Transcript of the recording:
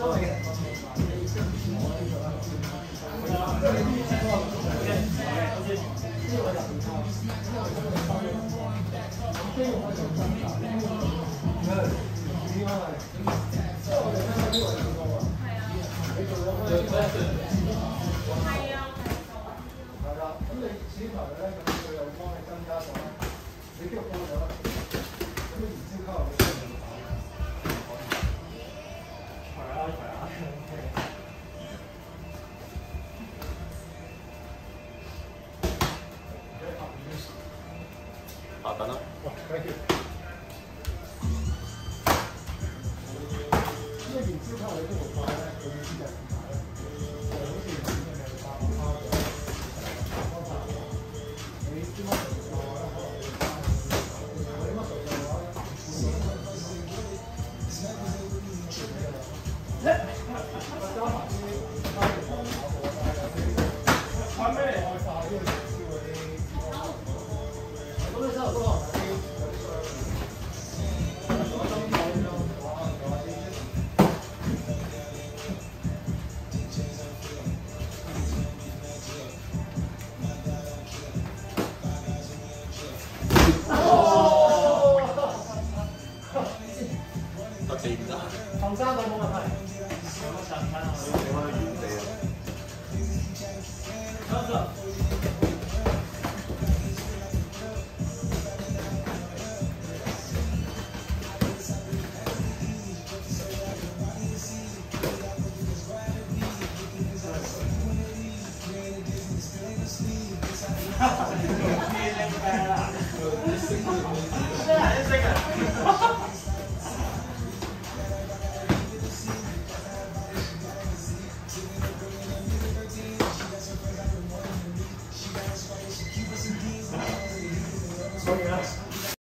好，等等。都 감사합니다. Bring us.